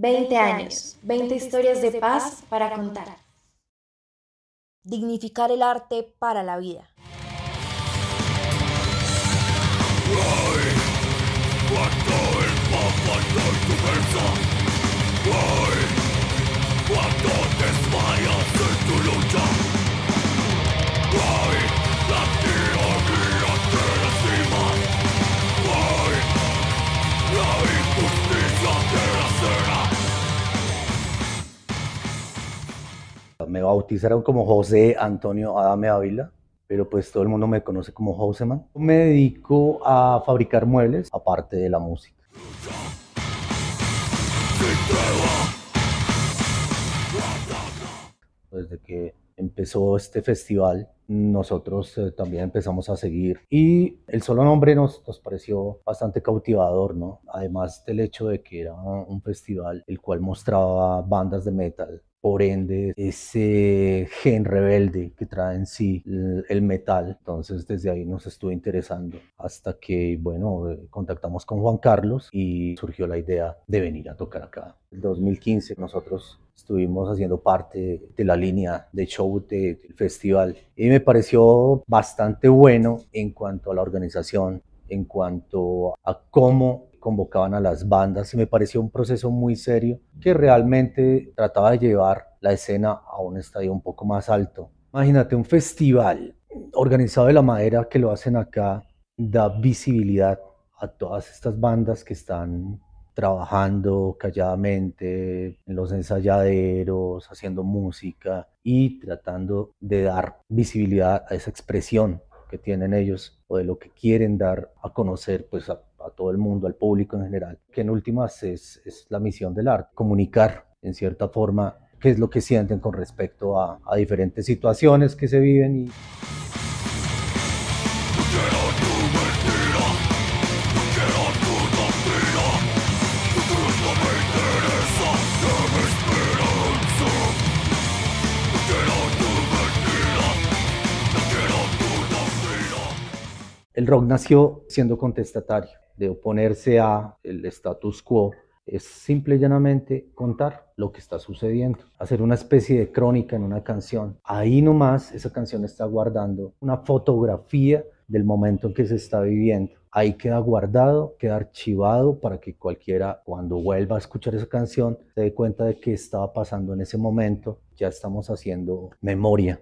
20 años, 20 historias de paz para contar. Dignificar el arte para la vida. Me bautizaron como José Antonio Adame Ávila, pero pues todo el mundo me conoce como Joseman. Me dedico a fabricar muebles, aparte de la música. Desde que empezó este festival, nosotros eh, también empezamos a seguir y el solo nombre nos, nos, pareció bastante cautivador, ¿no? Además del hecho de que era un festival el cual mostraba bandas de metal por ende ese gen rebelde que trae en sí el, metal. Entonces desde ahí nos estuvo interesando hasta que, bueno, eh, contactamos con Juan Carlos y surgió la idea de venir a tocar acá. En 2015 nosotros estuvimos haciendo parte de la línea de show del festival y me pareció bastante bueno en cuanto a la organización, en cuanto a cómo convocaban a las bandas me pareció un proceso muy serio que realmente trataba de llevar la escena a un estadio un poco más alto. Imagínate un festival organizado de la madera que lo hacen acá, da visibilidad a todas estas bandas que están trabajando calladamente en los ensayaderos, haciendo música y tratando de dar visibilidad a esa expresión que tienen ellos o de lo que quieren dar a conocer pues a a todo el mundo, al público en general, que en últimas es, es la misión del arte, comunicar en cierta forma qué es lo que sienten con respecto a, a diferentes situaciones que se viven y El rock nació siendo contestatario, de oponerse a el status quo. Es simple y llanamente contar lo que está sucediendo, hacer una especie de crónica en una canción. Ahí nomás esa canción está guardando una fotografía del momento en que se está viviendo. Ahí queda guardado, queda archivado para que cualquiera cuando vuelva a escuchar esa canción se dé cuenta de qué estaba pasando en ese momento. Ya estamos haciendo memoria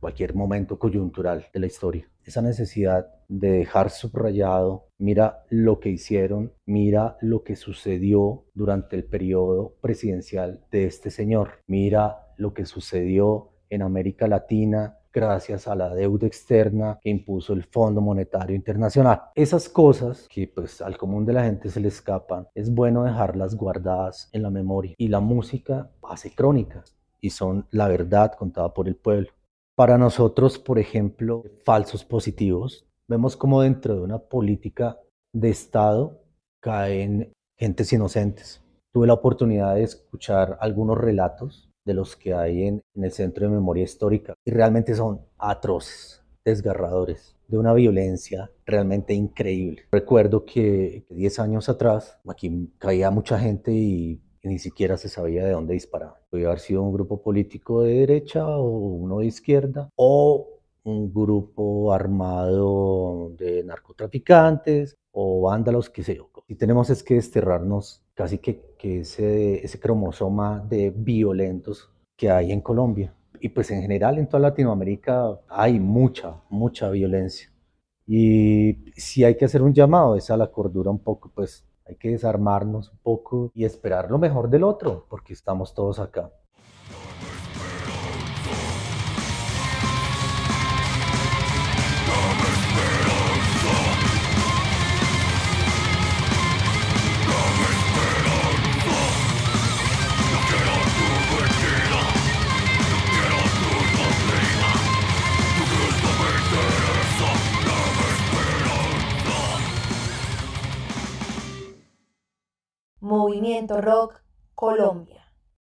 cualquier momento coyuntural de la historia esa necesidad de dejar subrayado, mira lo que hicieron, mira lo que sucedió durante el periodo presidencial de este señor, mira lo que sucedió en América Latina gracias a la deuda externa que impuso el Fondo Monetario Internacional. Esas cosas que pues al común de la gente se le escapan, es bueno dejarlas guardadas en la memoria. Y la música hace crónicas y son la verdad contada por el pueblo. Para nosotros, por ejemplo, falsos positivos, vemos como dentro de una política de Estado caen gentes inocentes. Tuve la oportunidad de escuchar algunos relatos de los que hay en, el Centro de Memoria Histórica y realmente son atroces, desgarradores, de una violencia realmente increíble. Recuerdo que 10 años atrás aquí caía mucha gente y ni siquiera se sabía de dónde disparar. Podía haber sido un grupo político de derecha o uno de izquierda o un grupo armado de narcotraficantes o vándalos, qué sé yo. Y tenemos es que desterrarnos casi que, que ese, ese cromosoma de violentos que hay en Colombia. Y pues en general en toda Latinoamérica hay mucha, mucha violencia. Y si hay que hacer un llamado es a la cordura un poco, pues hay que desarmarnos un poco y esperar lo mejor del otro, porque estamos todos acá. Movimiento Rock Colombia.